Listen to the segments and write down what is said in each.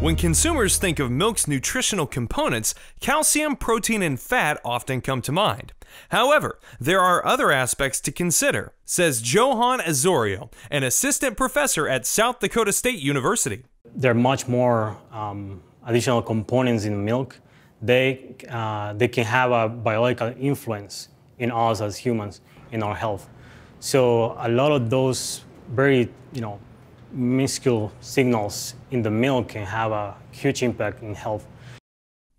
When consumers think of milk's nutritional components, calcium, protein, and fat often come to mind. However, there are other aspects to consider, says Johan Osorio, an assistant professor at South Dakota State University. There are much more um, additional components in milk. They, uh, they can have a biological influence in us as humans, in our health. So a lot of those very, you know, minuscule signals in the milk can have a huge impact in health.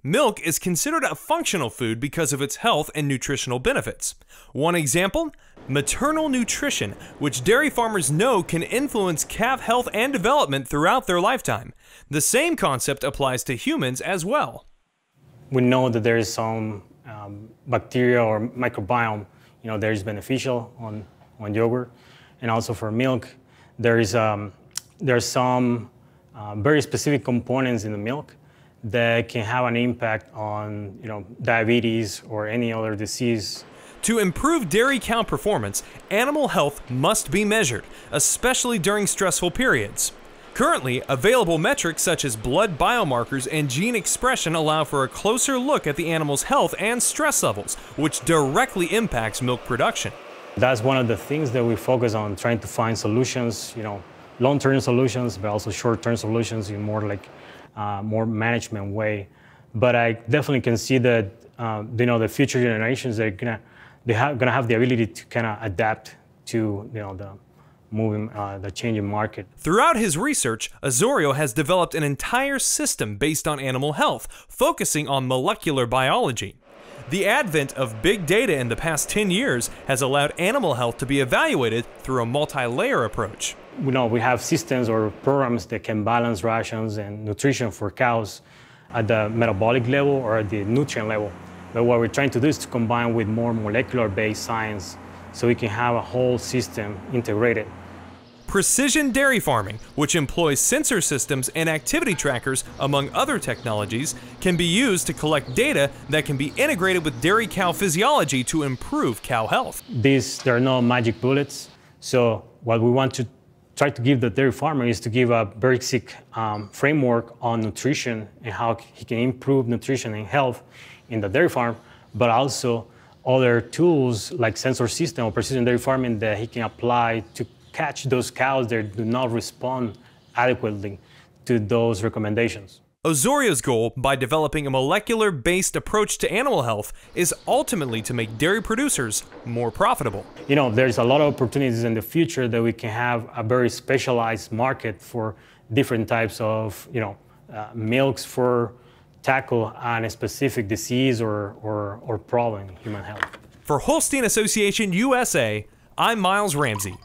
Milk is considered a functional food because of its health and nutritional benefits. One example maternal nutrition, which dairy farmers know can influence calf health and development throughout their lifetime. The same concept applies to humans as well. We know that there is some um, bacteria or microbiome, you know, that is beneficial on, on yogurt and also for milk. There is um, there's some uh, very specific components in the milk that can have an impact on you know, diabetes or any other disease. To improve dairy cow performance, animal health must be measured, especially during stressful periods. Currently, available metrics such as blood biomarkers and gene expression allow for a closer look at the animal's health and stress levels, which directly impacts milk production. That's one of the things that we focus on, trying to find solutions, you know, long-term solutions, but also short-term solutions in more like uh, more management way. But I definitely can see that uh, you know the future generations they're gonna they have gonna have the ability to kind of adapt to you know the moving uh, the changing market. Throughout his research, Osorio has developed an entire system based on animal health, focusing on molecular biology. The advent of big data in the past 10 years has allowed animal health to be evaluated through a multi-layer approach. We know we have systems or programs that can balance rations and nutrition for cows at the metabolic level or at the nutrient level. But what we're trying to do is to combine with more molecular-based science so we can have a whole system integrated. Precision dairy farming, which employs sensor systems and activity trackers, among other technologies, can be used to collect data that can be integrated with dairy cow physiology to improve cow health. These, there are no magic bullets. So what we want to try to give the dairy farmer is to give a basic um, framework on nutrition and how he can improve nutrition and health in the dairy farm, but also other tools like sensor system or precision dairy farming that he can apply to catch those cows that do not respond adequately to those recommendations. Osorio's goal, by developing a molecular based approach to animal health, is ultimately to make dairy producers more profitable. You know, there's a lot of opportunities in the future that we can have a very specialized market for different types of, you know, uh, milks for tackle on a specific disease or, or, or problem in human health. For Holstein Association USA, I'm Miles Ramsey.